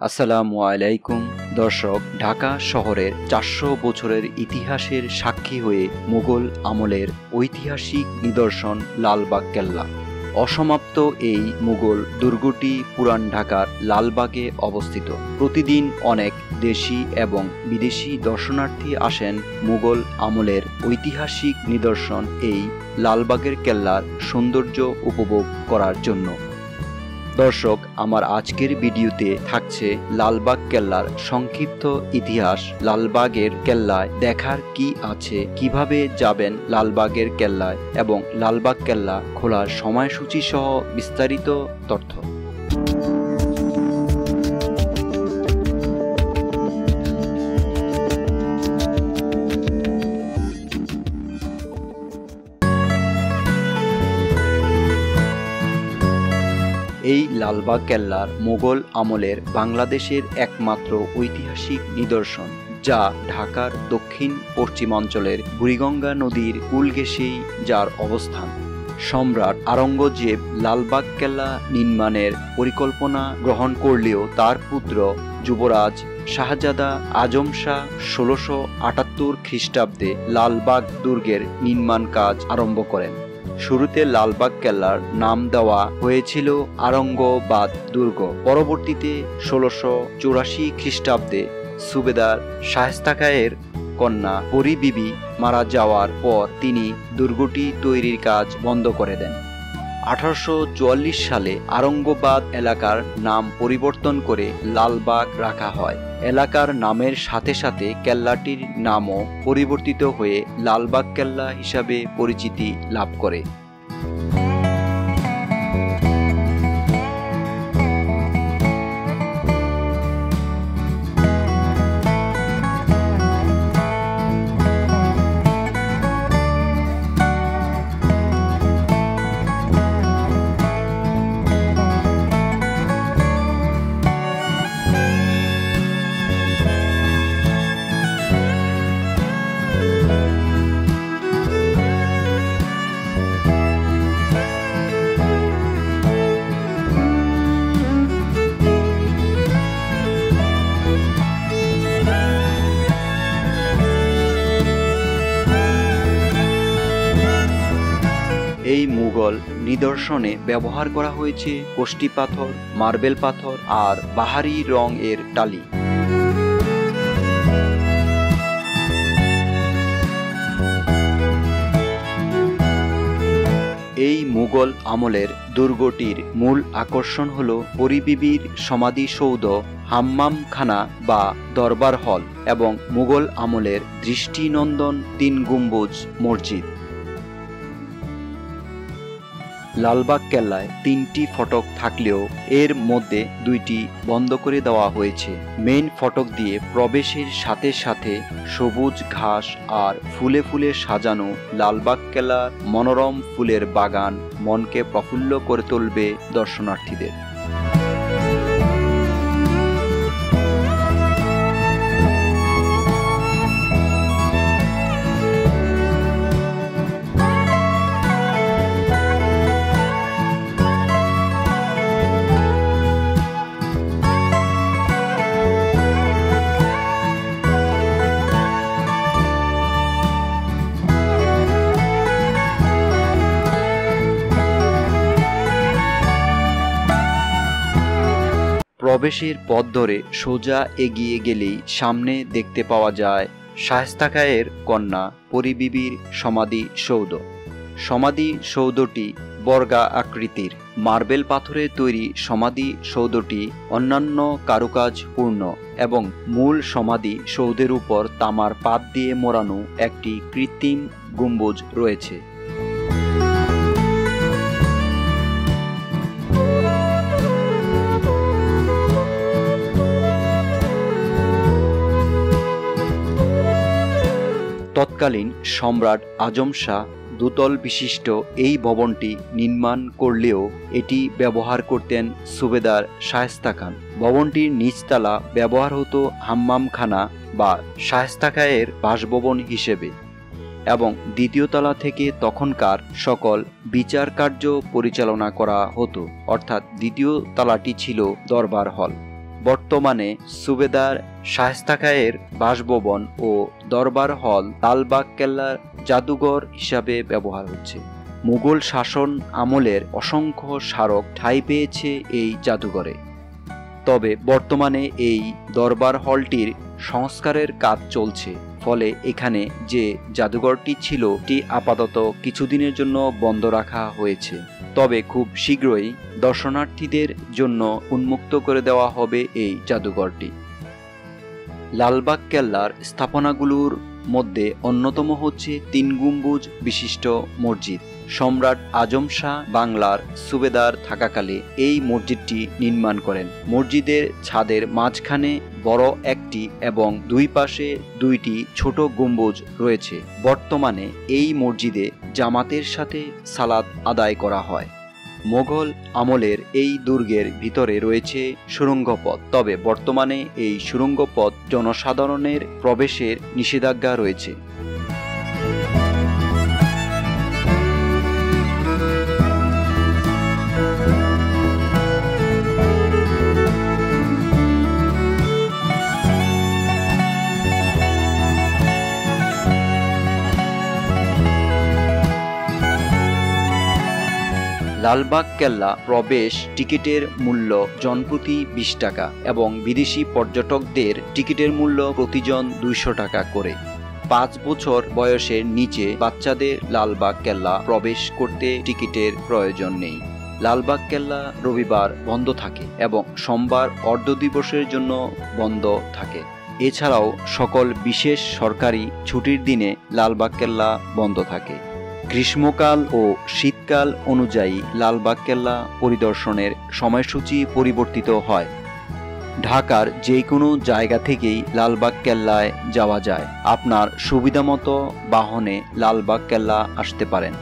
আসসালামু আলাইকুম, দর্শক, ঢাকা শহরের চারশো বছরের ইতিহাসের সাক্ষী হয়ে মুঘল আমলের ঐতিহাসিক নিদর্শন লালবাগ কেল্লা। অসমাপ্ত এই মুঘল দুর্গটি পুরান ঢাকার লালবাগে অবস্থিত। প্রতিদিন অনেক দেশি এবং বিদেশি দর্শনার্থী আসেন মুঘল আমলের ঐতিহাসিক নিদর্শন এই লালবাগের কেল্লার সৌন্দর্য উপভোগ করার জন্য। দর্শক, আমার আজকের ভিডিওতে থাকছে লালবাগ কেল্লার সংক্ষিপ্ত ইতিহাস। লালবাগের কেল্লায় দেখার কি আছে? কীভাবে যাবেন লালবাগের কেল্লায়? এবং লালবাগ কেল্লা খোলার সময়সূচি সহ বিস্তারিত তথ্য। লালবাগ কেল্লার মোগল আমলের বাংলাদেশের একমাত্র ঐতিহাসিক নিদর্শন, যা ঢাকার দক্ষিণ পশ্চিমাঞ্চলের বুড়িগঙ্গা নদীর ঘেঁষেই যার অবস্থান। সম্রাট আরঙ্গজেব লালবাগ কেল্লা নির্মাণের পরিকল্পনা গ্রহণ করলেও তার পুত্র যুবরাজ শাহজাদা আজম শাহ ষোলোশো আটাত্তর খ্রিস্টাব্দে লালবাগ দুর্গের নির্মাণ কাজ আরম্ভ করেন। শুরুতে লালবাগ কেল্লার নাম দেওয়া হয়েছিল আরঙ্গবাদ দুর্গ। পরবর্তীতে ষোলোশো চুরাশি খ্রিস্টাব্দে সুবেদার শাহেস্তাকায়ের কন্যা পরিবিবি মারা যাওয়ার পর তিনি দুর্গটি তৈরির কাজ বন্ধ করে দেন। আঠারোশো চুয়াল্লিশ সালে আরঙ্গবাদ এলাকার নাম পরিবর্তন করে লালবাগ রাখা হয়। এলাকার নামের সাথে সাথে কেল্লাটির নামও পরিবর্তিত হয়ে লালবাগ কেল্লা হিসাবে পরিচিতি লাভ করে। মুঘল নিদর্শনে ব্যবহার করা হয়েছে কোষ্টি পাথর, মার্বেল পাথর আর বাহারি রং এর টালি। এই মুঘল আমলের দুর্গটির মূল আকর্ষণ হল পরিবিবির সমাধিসৌধ হাম্মামখানা বা দরবার হল এবং মুঘল আমলের দৃষ্টিনন্দন তিন গম্বুজ মসজিদ। লালবাগ কেল্লায় তিনটি ফটক থাকলেও এর মধ্যে দুইটি বন্ধ করে দেওয়া হয়েছে। মেইন ফটক দিয়ে প্রবেশের সাথে সাথে সবুজ ঘাস আর ফুলে ফুলে সাজানো লালবাগ কেল্লার মনোরম ফুলের বাগান মনকে প্রফুল্ল করে তুলবে দর্শনার্থীদের। প্রবেশের পথ ধরে সোজা এগিয়ে গেলেই সামনে দেখতে পাওয়া যায় শায়স্তাকায়ের কন্যা পরিবিবির সমাধি সৌধ। সমাধি সৌধটি বর্গা আকৃতির। মার্বেল পাথরে তৈরি সমাধি সৌধটি অন্যান্য কারুকাজ পূর্ণ এবং মূল সমাধি সৌধের উপর তামার পাত দিয়ে মোড়ানো একটি কৃত্রিম গম্বুজ রয়েছে। তৎকালীন সম্রাট আজম শাহ দুতল বিশিষ্ট এই ভবনটি নির্মাণ করলেও এটি ব্যবহার করতেন সুবেদার শায়েস্তা খান। ভবনটির নিচতলা ব্যবহার হতো হাম্মামখানা বা শায়েস্তা খায়ের বাসভবন হিসেবে এবং দ্বিতীয় তলা থেকে তখনকার সকল বিচার কার্য পরিচালনা করা হতো। অর্থাৎ দ্বিতীয় তলাটি ছিল দরবার হল। বর্তমানে সুবেদার শায়েস্তা খায়ের বাসভবন ও দরবার হল লালবাগ কেল্লার জাদুঘর হিসাবে ব্যবহার হচ্ছে। মুঘল শাসন আমলের অসংখ্য স্মারক ঠাঁই পেয়েছে এই জাদুঘরে। তবে বর্তমানে এই দরবার হলটির সংস্কারের কাজ চলছে, ফলে এখানে যে জাদুঘরটি ছিল, টি আপাতত কিছুদিনের জন্য বন্ধ রাখা হয়েছে। তবে খুব শীঘ্রই দর্শনার্থীদের জন্য উন্মুক্ত করে দেওয়া হবে এই জাদুঘরটি। লালবাগ কেল্লার স্থাপনাগুলোর মধ্যে অন্যতম হচ্ছে তিন গম্বুজ বিশিষ্ট মসজিদ। সম্রাট আজম শাহ বাংলার সুবেদার থাকাকালে এই মসজিদটি নির্মাণ করেন। মসজিদের ছাদের মাঝখানে বড় একটি এবং দুই পাশে দুইটি ছোট গম্বুজ রয়েছে। বর্তমানে এই মসজিদে জামাতের সাথে সালাদ আদায় করা হয়। মোগল আমলের এই দুর্গের ভিতরে রয়েছে সুড়ঙ্গ পথ তবে বর্তমানে এই সুড়ঙ্গ পথ জনসাধারণের প্রবেশের নিষেধাজ্ঞা রয়েছে। লালবাগ কেল্লা প্রবেশ টিকিটের মূল্য জনপ্রতি বিশ টাকা এবং বিদেশি পর্যটকদের টিকিটের মূল্য প্রতিজন দুইশো টাকা করে। পাঁচ বছর বয়সের নিচে বাচ্চাদের লালবাগ কেল্লা প্রবেশ করতে টিকিটের প্রয়োজন নেই। লালবাগ কেল্লা রবিবার বন্ধ থাকে এবং সোমবার অর্ধ দিবসের জন্য বন্ধ থাকে। এছাড়াও সকল বিশেষ সরকারি ছুটির দিনে লালবাগ কেল্লা বন্ধ থাকে। গ্রীষ্মকাল ও শীতকাল অনুযায়ী লালবাগ কেল্লা পরিদর্শনের সময়সূচি পরিবর্তিত হয়। ঢাকার যে কোনো জায়গা থেকেই লালবাগ কেল্লায় যাওয়া যায়। আপনার সুবিধামতো বাহনে লালবাগ কেল্লা আসতে পারেন।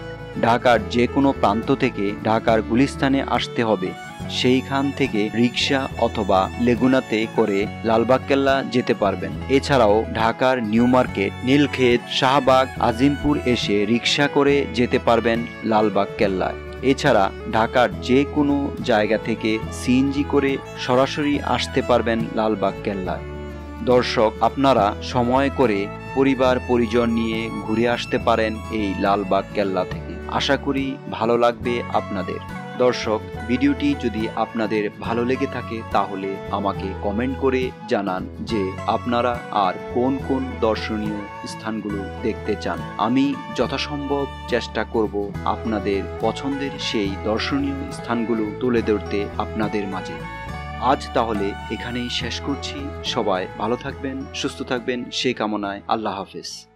ঢাকার যে কোনো প্রান্ত থেকে ঢাকার গুলিস্তানে আসতে হবে। সেইখান থেকে রিক্সা অথবা লেগুনাতে করে লালবাগ কেল্লা যেতে পারবেন। এছাড়াও ঢাকার নিউ মার্কেট, নীলক্ষেত, শাহবাগ, আজিমপুর এসে রিক্সা করে যেতে পারবেন লালবাগ কেল্লায় এছাড়া ঢাকার যে কোনো জায়গা থেকে সিএনজি করে সরাসরি আসতে পারবেন লালবাগ কেল্লায় দর্শক, আপনারা সময় করে পরিবার, পরিজন নিয়ে ঘুরে আসতে পারেন এই লালবাগ কেল্লা থেকে। আশা করি ভালো লাগবে আপনাদের। দর্শক, ভিডিওটি যদি আপনাদের ভালো লেগে থাকে, তাহলে আমাকে কমেন্ট করে জানান যে আপনারা আর কোন কোন দর্শনীয় স্থানগুলো দেখতে চান। আমি যথাসম্ভব চেষ্টা করব আপনাদের পছন্দের সেই দর্শনীয় স্থানগুলো তুলে ধরতে আপনাদের মাঝে। আজ তাহলে এখানেই শেষ করছি। সবাই ভালো থাকবেন, সুস্থ থাকবেন। সে কামনায় আল্লাহ হাফেজ।